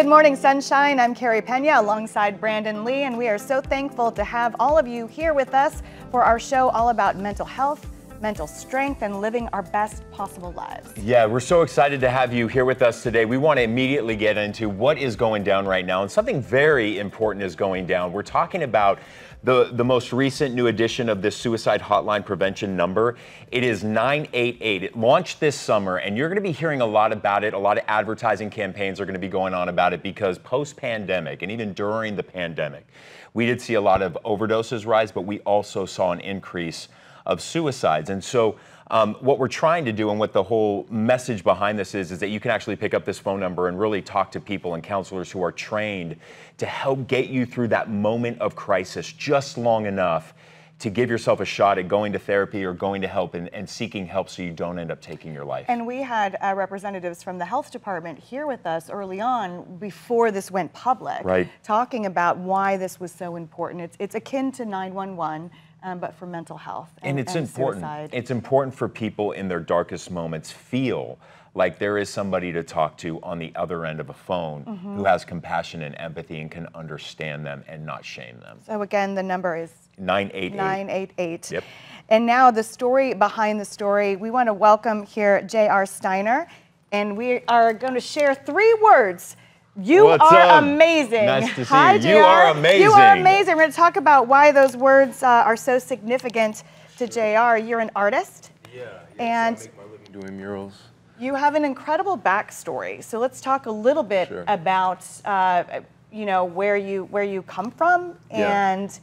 Good morning, sunshine. I'm Carey Pena alongside Brandon Lee, and we are so thankful to have all of you here with us for our show all about mental health, mental strength, and living our best possible lives. Yeah, we're so excited to have you here with us today. We want to immediately get into what is going down right now, and something very important is going down. We're talking about the, the most recent new edition of this suicide hotline prevention number. It is 988. It launched this summer, and you're going to be hearing a lot about it. A lot of advertising campaigns are going to be going on about it because post pandemic and even during the pandemic, we did see a lot of overdoses rise, but we also saw an increase of suicides. And so, um, what we're trying to do and what the whole message behind this is, is that you can actually pick up this phone number and really talk to people and counselors who are trained to help get you through that moment of crisis just long enough to give yourself a shot at going to therapy or going to help and, and seeking help so you don't end up taking your life. And we had uh, representatives from the health department here with us early on before this went public, right. talking about why this was so important. It's, it's akin to 911 um, but for mental health. And, and it's and important. Suicide. It's important for people in their darkest moments feel like there is somebody to talk to on the other end of a phone mm-hmm. who has compassion and empathy and can understand them and not shame them. So again, the number is 988. 988. Yep. And now the story behind the story, we want to welcome here Jayarr Steiner, and we are going to share three words you What's are up? amazing. Nice to see Hi, you. Jayarr. You are amazing. You are amazing. We're going to talk about why those words uh, are so significant to Jayarr. You're an artist. Yeah. yeah and so I make my living doing murals. You have an incredible backstory. So let's talk a little bit sure. about, uh, you know, where you where you come from and yeah.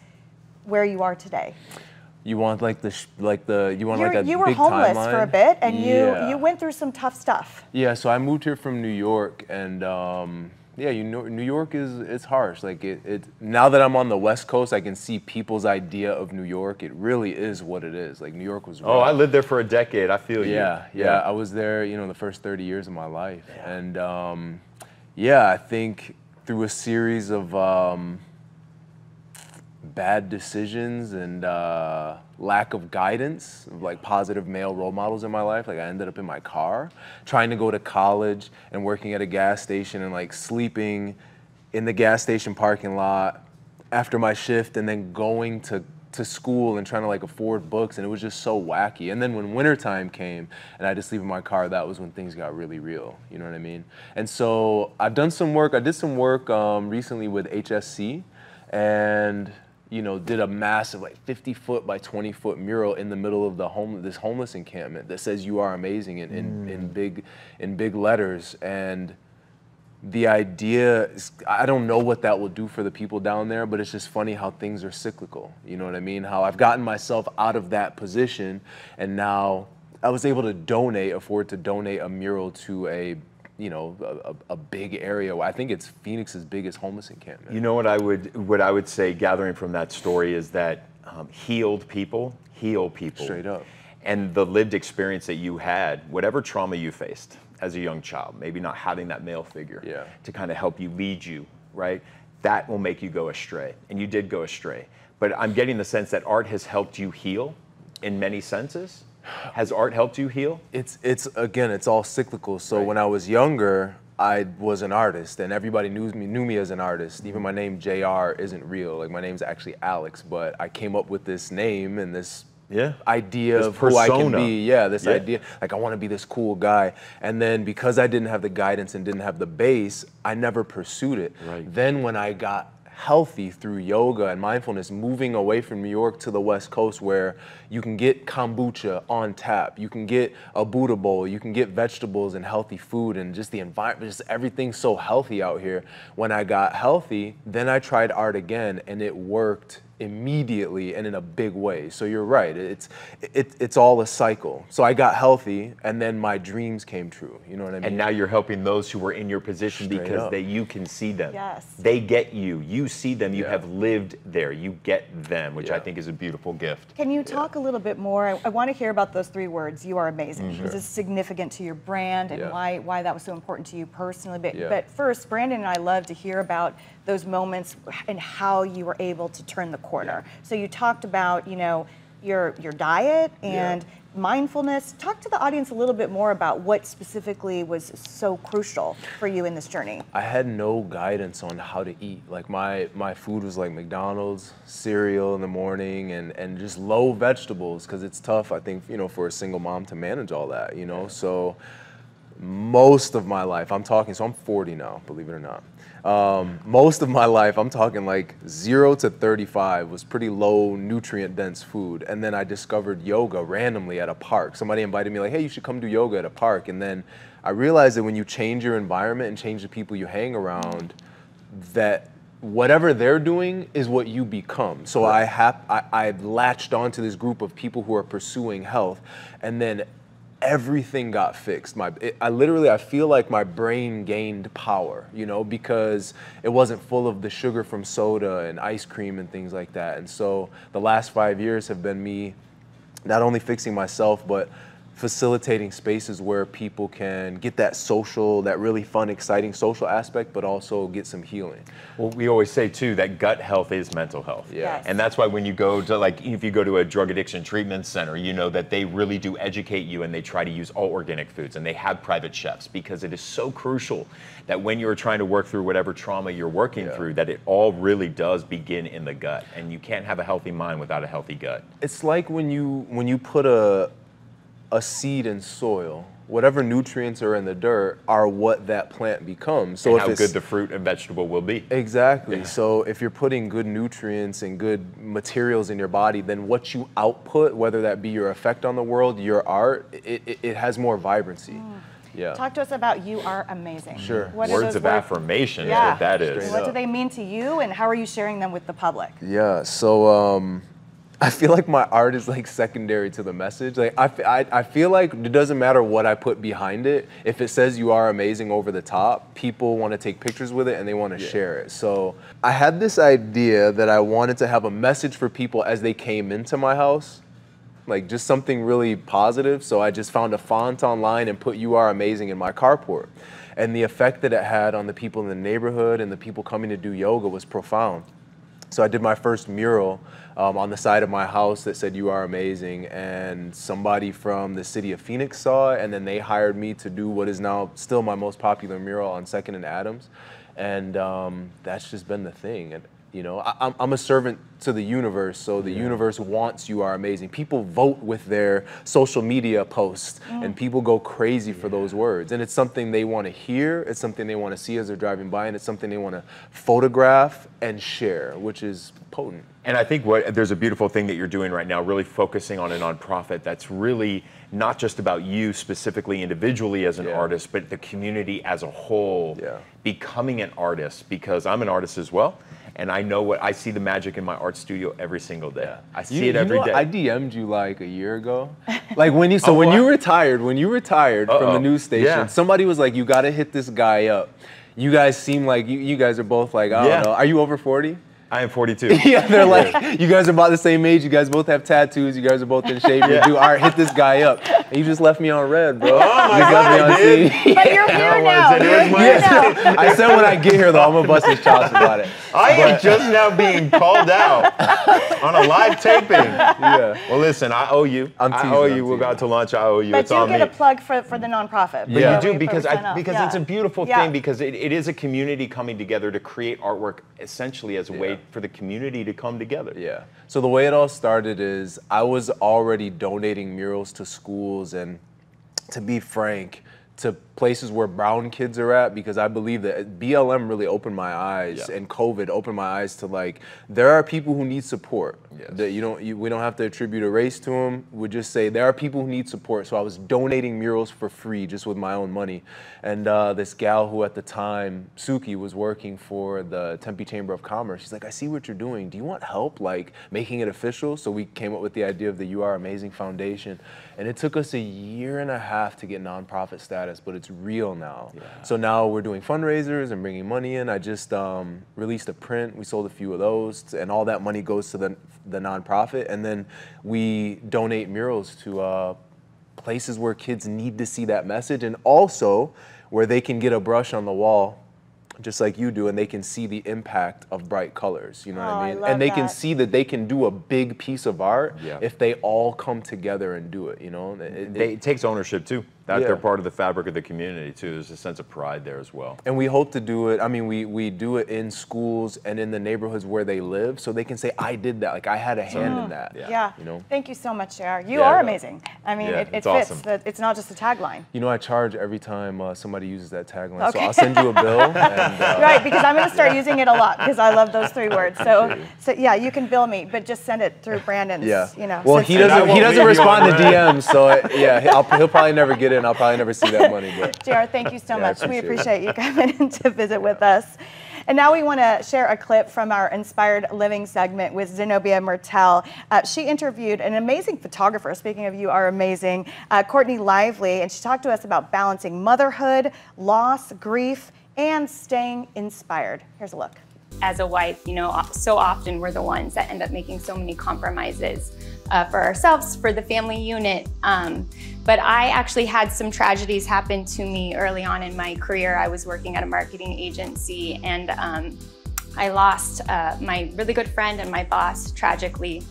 where you are today. You want like the like the you want You're, like that You were big homeless timeline? for a bit, and yeah. you you went through some tough stuff. Yeah. So I moved here from New York, and um, yeah, you know, New York is it's harsh. Like it, it, now that I'm on the West Coast, I can see people's idea of New York. It really is what it is. Like New York was. Rough. Oh. I lived there for a decade. I feel yeah, you. Yeah, yeah. I was there, you know, the first 30 years of my life, yeah. and um, yeah, I think through a series of um, bad decisions and uh, lack of guidance, like positive male role models in my life. Like I ended up in my car, trying to go to college and working at a gas station and like sleeping in the gas station parking lot after my shift and then going to to school and trying to like afford books and it was just so wacky. And then when wintertime came and i just leave in my car that was when things got really real. You know what i mean? And so i've done some work. I did some work um, recently with hsc and you know, did a massive like 50 foot by 20 foot mural in the middle of the home this homeless encampment that says "You are amazing" in, in, mm. in big in big letters. And the idea, is, I don't know what that will do for the people down there, but it's just funny how things are cyclical. You know what I mean? How I've gotten myself out of that position, and now I was able to donate, afford to donate a mural to a you know a, a, big area. I think it's Phoenix's biggest homeless encampment. You know what I would what I would say, gathering from that story, is that um, healed people heal people straight up, and the lived experience that you had, whatever trauma you faced as a young child, maybe not having that male figure yeah. to kind of help you lead you, right? That will make you go astray, and you did go astray. But I'm getting the sense that art has helped you heal in many senses has art helped you heal? It's it's again, it's all cyclical. So right. when I was younger, I was an artist, and everybody knew me knew me as an artist. Even my name Jayarr isn't real. Like my name's actually Alex, but I came up with this name and this yeah. idea this of persona. who I can be. Yeah, this yeah. idea. Like I want to be this cool guy. And then because I didn't have the guidance and didn't have the base, I never pursued it. Right. Then when I got healthy through yoga and mindfulness, moving away from New York to the West Coast where you can get kombucha on tap, you can get a Buddha bowl, you can get vegetables and healthy food and just the environment, just everything's so healthy out here. When I got healthy, then I tried art again and it worked immediately and in a big way. So you're right. It's it, it's all a cycle. So I got healthy and then my dreams came true. You know what I mean? And now you're helping those who were in your position Straight because up. they you can see them. Yes. They get you. You see them. You Yeah. have lived there. You get them, which I think is a beautiful gift. Can you talk a little bit more? I, I want to hear about those three words. You are amazing. Mm-hmm. Because it's significant to your brand and Yeah. why why that was so important to you personally. But Yeah. but first, Brandon and I love to hear about those moments and how you were able to turn the corner. So you talked about you know your your diet and mindfulness. Talk to the audience a little bit more about what specifically was so crucial for you in this journey. I had no guidance on how to eat. Like my my food was like McDonald's, cereal in the morning, and and just low vegetables because it's tough. I think you know for a single mom to manage all that. You know, so most of my life, I'm talking. So I'm 40 now, believe it or not. Um, most of my life, I'm talking like zero to 35 was pretty low nutrient dense food. And then I discovered yoga randomly at a park. Somebody invited me like, hey, you should come do yoga at a park. And then I realized that when you change your environment and change the people you hang around, that whatever they're doing is what you become. So I have I, I latched onto this group of people who are pursuing health, and then everything got fixed. My, it, I literally, I feel like my brain gained power, you know, because it wasn't full of the sugar from soda and ice cream and things like that. And so the last five years have been me not only fixing myself, but facilitating spaces where people can get that social, that really fun, exciting social aspect, but also get some healing. Well, we always say too that gut health is mental health. Yeah. Yes. And that's why when you go to like if you go to a drug addiction treatment center, you know that they really do educate you and they try to use all organic foods and they have private chefs because it is so crucial that when you're trying to work through whatever trauma you're working Yeah. through that it all really does begin in the gut and you can't have a healthy mind without a healthy gut. It's like when you when you put a a seed in soil, whatever nutrients are in the dirt are what that plant becomes. So and if how it's, good the fruit and vegetable will be. Exactly. Yeah. So if you're putting good nutrients and good materials in your body, then what you output, whether that be your effect on the world, your art, it, it, it has more vibrancy. Yeah. Talk to us about you are amazing. Sure. What Words of words- affirmation Yeah. is what that is. Straight What do they mean to you, and how are you sharing them with the public? Yeah, so um, I feel like my art is like secondary to the message. Like I, I, I, feel like it doesn't matter what I put behind it. If it says you are amazing over the top, people want to take pictures with it and they want to share it. So I had this idea that I wanted to have a message for people as they came into my house. Like just something really positive. So I just found a font online and put "You are amazing" in my carport, and the effect that it had on the people in the neighborhood and the people coming to do yoga was profound. So I did my first mural um, on the side of my house that said "You are amazing," and somebody from the city of Phoenix saw it, and then they hired me to do what is now still my most popular mural on Second and Adams, and um, that's just been the thing. And you know, I, I'm, I'm a servant to the universe, so the universe wants "You are amazing." People vote with their social media posts, mm. and people go crazy for those words, and it's something they want to hear. It's something they want to see as they're driving by, and it's something they want to photograph and share, which is potent. And I think what there's a beautiful thing that you're doing right now, really focusing on a nonprofit that's really not just about you specifically individually as an Yeah. artist, but the community as a whole Yeah. becoming an artist because I'm an artist as well. And I know what I see the magic in my art studio every single day. I see You- it every you know, day. I DM'd you like a year ago. Like when you so Oh, when you retired, when you retired from Uh-oh. the news station, Yeah. somebody was like, "You got to hit this guy up." You guys seem like you, you guys are both like, I don't Yeah. know. Are you over 40? I am 42. Yeah, they're like, you guys are about the same age. You guys both have tattoos. You guys are both in shape. You Yeah. do all right. Hit this guy up. And you just left me on red, bro. Oh my You left me God, on dude. But you're here No, now. it was- it You're was my here now. I said when I get here though, I'm gonna bust his chops about it. I am just now being called out on a live taping. Yeah. Well, listen, I owe you. I'm I teasing, owe I'm you. We're about to launch. I owe you. But it's do on get me. a plug for, for the nonprofit. Yeah. You do because before we sign I, because Yeah. it's a beautiful Yeah. thing because it, it is a community coming together to create artwork essentially as a Yeah. For the community to come together. Yeah. So the way it all started is I was already donating murals to schools and to be frank, to places where brown kids are at because I believe that BLM really opened my eyes Yeah. and COVID opened my eyes to like there are people who need support. Yes. That you don't you, we don't have to attribute a race to them. We just say there are people who need support. So I was donating murals for free just with my own money. And uh, this gal who at the time Suki was working for the Tempe Chamber of Commerce. She's like, I see what you're doing. Do you want help like making it official? So we came up with the idea of the You Are Amazing Foundation. And it took us a year and a half to get nonprofit status, but it's real now. So now we're doing fundraisers and bringing money in. I just um, released a print. We sold a few of those, and all that money goes to the the nonprofit. And then we donate murals to uh, places where kids need to see that message, and also where they can get a brush on the wall just like you do, and they can see the impact of bright colors. You know what Oh, I I mean? love and they can see that they can do a big piece of art Yeah. if they all come together and do it. You know, It- it- They, it takes ownership too. That Yeah. they're part of the fabric of the community too. There's a sense of pride there as well. And we hope to do it. I mean, we, we do it in schools and in the neighborhoods where they live, so they can say, "I did that. Like I had a hand in that." Yeah. Yeah. You know. Thank you so much, Jayarr. You Yeah. are amazing. I mean, Yeah, it, it it's fits. awesome. The, it's not just a tagline. You know, I charge every time uh, somebody uses that tagline, okay. so I'll send you a bill. and, uh, Right, because I'm going to start using it a lot because I love those three words. So, so yeah, you can bill me, but just send it through Brandon's. Yeah. You know. well, he doesn't. He doesn't respond to. DMs, so uh, yeah, I'll, he'll probably never get in. I'll probably never see that money. But Jayarr, thank you so Yeah, I much. We appreciate appreciate you coming in to visit with us. And now we want to share a clip from our Inspired Living segment with Zenobia Mertel. Uh, she interviewed an amazing photographer. Speaking of you are amazing, uh, Courtney Lively, and she talked to us about balancing motherhood, loss, grief, and staying inspired. Here's a look. as a wife, you know, so often we're the ones that end up making so many compromises uh, for ourselves, for the family unit. Um, but I actually had some tragedies happen to me early on in my career. I was working at a marketing agency and um, I lost uh, my really good friend and my boss tragically.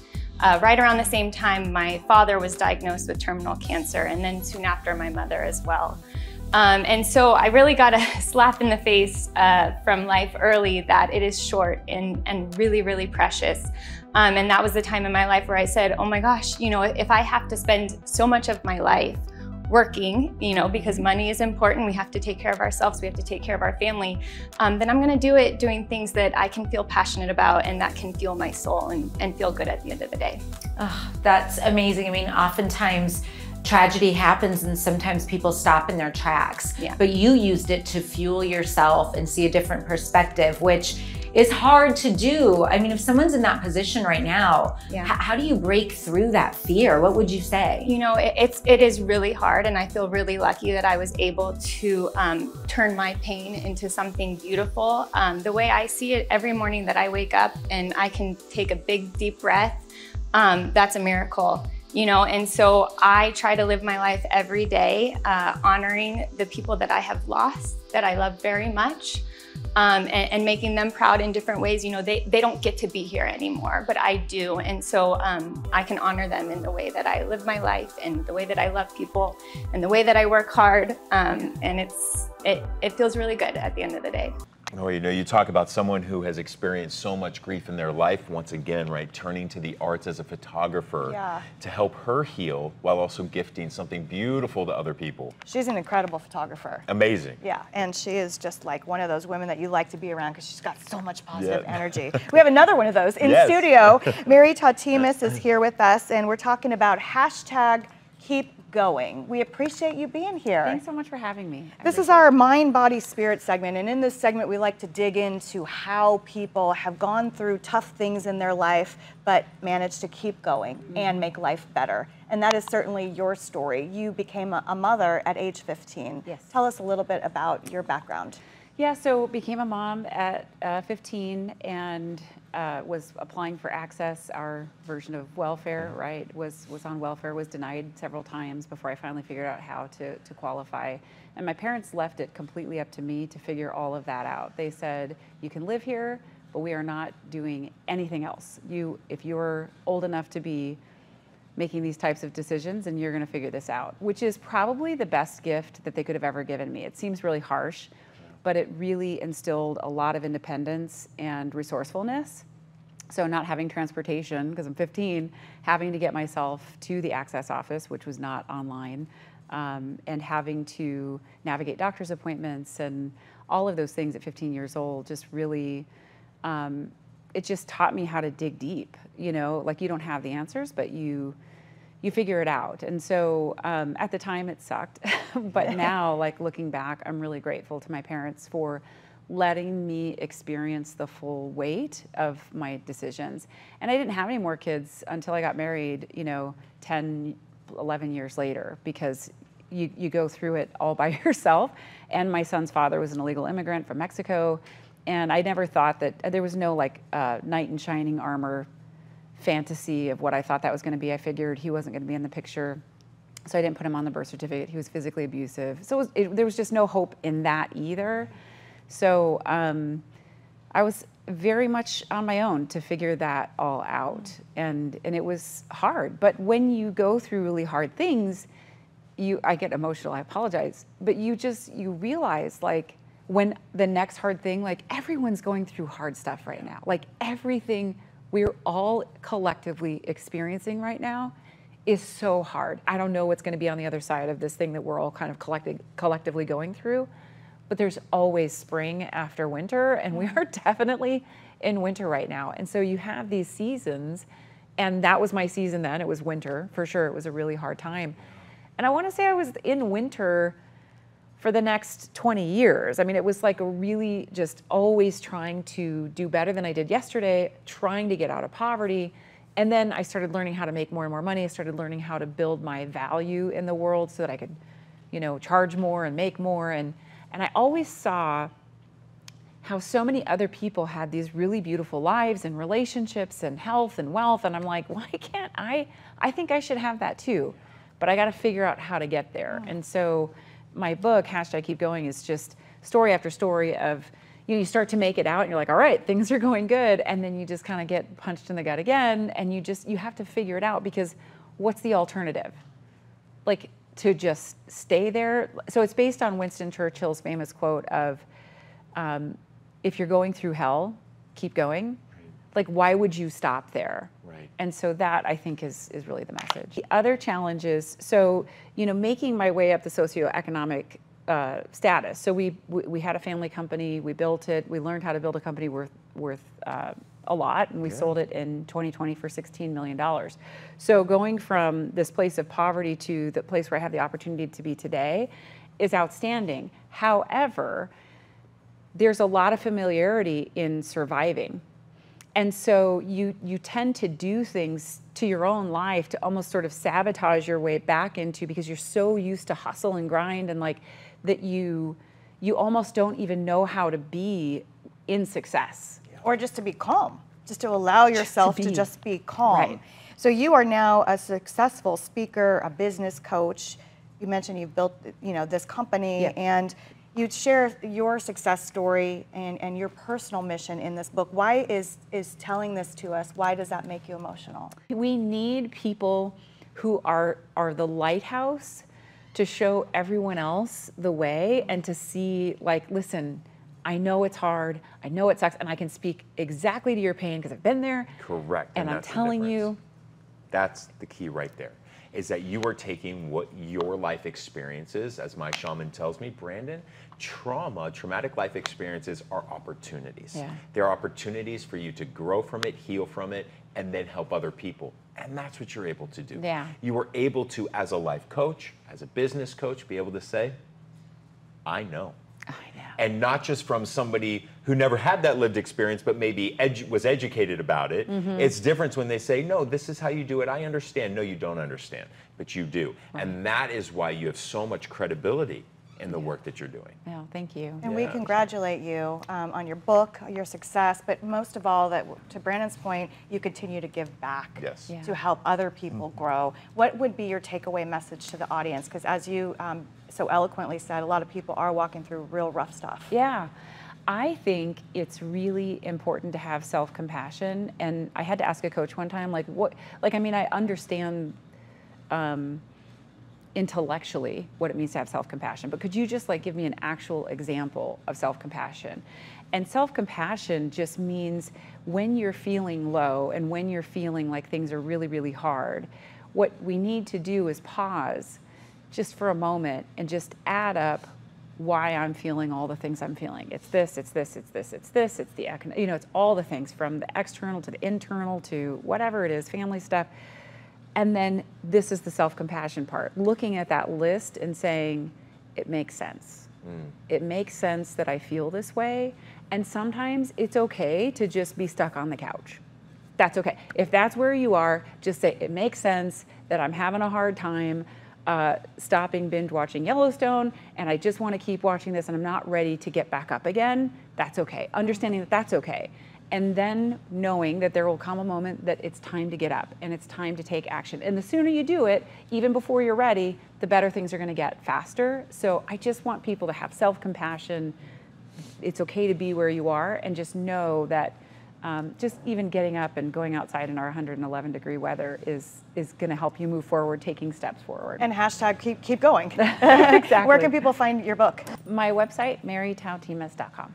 Uh, right around the same time, my father was diagnosed with terminal cancer, and then soon after, my mother as well. Um, and so I really got a slap in the face uh, from life early that it is short and, and really, really precious. Um, and that was the time in my life where I said, oh my gosh, you know, if I have to spend so much of my life working, you know, because money is important, we have to take care of ourselves, we have to take care of our family, um, then I'm gonna do it doing things that I can feel passionate about and that can fuel my soul and, and feel good at the end of the day. Oh, that's amazing. I mean, oftentimes tragedy happens and sometimes people stop in their tracks. Yeah. But you used it to fuel yourself and see a different perspective, which is hard to do. I mean, if someone's in that position right now, Yeah. how do you break through that fear? What would you say? You know, it, it's it is really hard, and I feel really lucky that I was able to um, turn my pain into something beautiful. Um, the way I see it, every morning that I wake up and I can take a big deep breath, um, that's a miracle. You know, and so I try to live my life every day, uh, honoring the people that I have lost, that I love very much. um, and, and making them proud in different ways. You know, they, they don't get to be here anymore, but I do. And so um, I can honor them in the way that I live my life and the way that I love people and the way that I work hard. Um, and it's, it, it feels really good at the end of the day. You know, you talk about someone who has experienced so much grief in their life, once again, right? Turning to the arts as a photographer Yeah. to help her heal while also gifting something beautiful to other people. She's an incredible photographer. Amazing. Yeah, and she is just like one of those women that you like to be around because she's got so much positive Yeah. energy. We have another one of those in Yes. studio. Mari Tautimes is here with us, and we're talking about hashtag keep going. We appreciate you being here. Thanks so much for having me. I This is our mind, body, spirit segment. And in this segment, we like to dig into how people have gone through tough things in their life, but managed to keep going Mm-hmm. and make life better. And that is certainly your story. You became a, a mother at age 15. Yes. Tell us a little bit about your background. Yeah, so became a mom at uh, 15 and uh, was applying for AHCCCS. Our version of welfare, right, was was on welfare, was denied several times before I finally figured out how to to qualify. And my parents left it completely up to me to figure all of that out. They said, "You can live here, but we are not doing anything else. You, if you're old enough to be making these types of decisions and you're going to figure this out, which is probably the best gift that they could have ever given me. It seems really harsh, but it really instilled a lot of independence and resourcefulness. So, not having transportation, because I'm 15, having to get myself to the AHCCCS office, which was not online, um, and having to navigate doctor's appointments and all of those things at 15 years old just really um, it just taught me how to dig deep you know like you don't have the answers but you you figure it out. And so um, at the time it sucked but now like looking back i'm really grateful to my parents for letting me experience the full weight of my decisions. And i didn't have any more kids until i got married you know 10 11 years later because you, you go through it all by yourself. And my son's father was an illegal immigrant from mexico. And I never thought that there was no like uh, knight in shining armor fantasy of what I thought that was going to be. I figured he wasn't going to be in the picture, so I didn't put him on the birth certificate. He was physically abusive, so it was, it, there was just no hope in that either. So um, I was very much on my own to figure that all out, and and it was hard. But when you go through really hard things, you I get emotional. I apologize, but you just you realize like when the next hard thing, like everyone's going through hard stuff right now. Like everything we're all collectively experiencing right now is so hard. I don't know what's going to be on the other side of this thing that we're all kind of collected, collectively going through, but there's always spring after winter, and we are definitely in winter right now. And so you have these seasons, and that was my season then. It was winter for sure. It was a really hard time. And I want to say I was in winter for the next 20 years. I mean, it was like a really just always trying to do better than I did yesterday, trying to get out of poverty. And then I started learning how to make more and more money. I started learning how to build my value in the world so that I could, you know, charge more and make more. And, and I always saw how so many other people had these really beautiful lives and relationships and health and wealth. And I'm like, why can't I? I think I should have that too. But I got to figure out how to get there. And so, my book, hashtag keep going, is just story after story of you know, you start to make it out and you're like, all right, things are going good. And then you just kind of get punched in the gut again. And you just, you have to figure it out because what's the alternative? Like to just stay there. So it's based on Winston Churchill's famous quote of, um, if you're going through hell, keep going. Like, why would you stop there? Right. And so that I think is is really the message. The other challenges, so you know, making my way up the socioeconomic uh, status. So we, we we had a family company, we built it, we learned how to build a company worth worth uh, a lot, and we sold it in 2020 for 16 million dollars. So going from this place of poverty to the place where I have the opportunity to be today is outstanding. However, there's a lot of familiarity in surviving and so you you tend to do things to your own life to almost sort of sabotage your way back into because you're so used to hustle and grind and like that you you almost don't even know how to be in success Or just to be calm, just to allow yourself to, be. just be calm. Right. So you are now a successful speaker, a business coach. You mentioned you've built, you know, this company Yeah. and you share your success story and, and your personal mission in this book. Why is is telling this to us? Why does that make you emotional? we need people who are are the lighthouse to show everyone else the way and to see like listen i know it's hard i know it sucks and i can speak exactly to your pain because i've been there Correct. and, i'm telling you. That's the key right there. Is that you are taking what your life experiences, as my shaman tells me, Brandon, trauma, traumatic life experiences are opportunities. Yeah. They're opportunities for you to grow from it, heal from it, and then help other people. And that's what you're able to do. Yeah. You were able to, as a life coach, as a business coach, be able to say, I know. And not just from somebody who never had that lived experience but maybe edu- was educated about it. Mm-hmm. it's different when they say no this is how you do it. I understand. No you don't understand but you do. And that is why you have so much credibility in the work that you're doing no thank you And we congratulate you um, on your book, your success, but most of all, that to Brandon's point, you continue to give back Yes. Yeah. to help other people grow. What would be your takeaway message to the audience? Because as you um, so eloquently said, a lot of people are walking through real rough stuff. Yeah. I think it's really important to have self compassion. And I had to ask a coach one time, like, what, like, I mean, I understand um, intellectually what it means to have self compassion, but could you just like give me an actual example of self compassion? And self compassion just means when you're feeling low and when you're feeling like things are really, really hard, what we need to do is pause just for a moment and just add up why I'm feeling all the things I'm feeling. It's this, it's this, it's this, it's this, it's the, you know, it's all the things from the external to the internal to whatever it is, family stuff. And then this is the self compassion part looking at that list and saying, it makes sense. It makes sense that I feel this way. And sometimes it's okay to just be stuck on the couch. That's okay. If that's where you are, just say, it makes sense that I'm having a hard time uh, stopping binge watching Yellowstone and I just want to keep watching this and I'm not ready to get back up again. That's okay. Understanding that that's okay. And then knowing that there will come a moment that it's time to get up and it's time to take action. And the sooner you do it, even before you're ready, the better things are going to get faster. So I just want people to have self compassion it's okay to be where you are and just know that um, just even getting up and going outside in our 111 degree weather is is going to help you move forward, taking steps forward. And hashtag keep keep going. exactly. Where can people find your book? My website, maritautimes.com.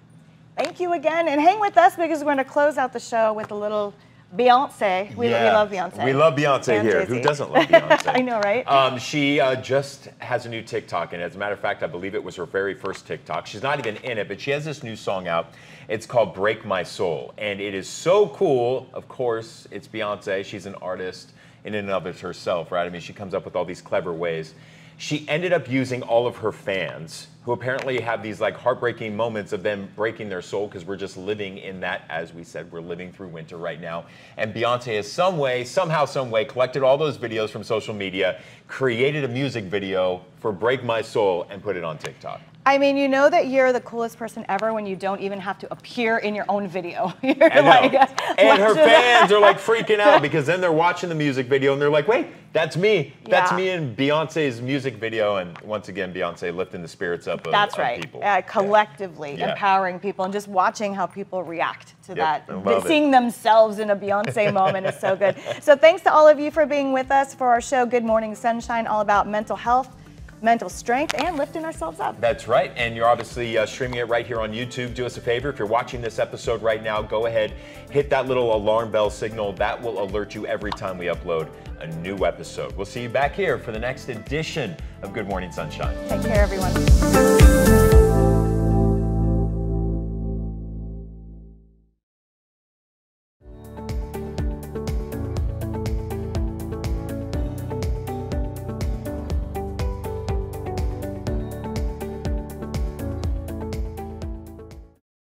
Thank you again, and hang with us because we're going to close out the show with a little Beyonce. We, we love Beyonce. We love Beyonce here. Who doesn't love Beyonce? I know, right? Um, she uh, just has a new TikTok, and as a matter of fact, I believe it was her very first TikTok. She's not even in it, but she has this new song out. It's called "Break My Soul," and it is so cool. Of course, it's Beyonce. She's an artist in and of it herself, right? I mean, she comes up with all these clever ways. She ended up using all of her fans, who apparently have these like heartbreaking moments of them breaking their soul because we're just living in that, as we said, we're living through winter right now. And Beyonce has some way, somehow, some way, collected all those videos from social media, created a music video for Break My Soul, and put it on TikTok. I mean, you know that you're the coolest person ever when you don't even have to appear in your own video. You're like, and her fans are like freaking out because then they're watching the music video and they're like, wait, that's me. That's Yeah. me in Beyonce's music video. And once again, Beyonce lifting the spirits up of, That's right. people. Uh, collectively Yeah. empowering people and just watching how people react to Yep, that. Love it. Seeing themselves in a Beyonce moment is so good. So thanks to all of you for being with us for our show, Good Morning Sunshine, all about mental health, mental strength, and lifting ourselves up. That's right. And you're obviously uh, streaming it right here on YouTube. Do us a favor. If you're watching this episode right now, go ahead, hit that little alarm bell signal. That will alert you every time we upload a new episode. We'll see you back here for the next edition of Good Morning Sunshine. Take care, everyone.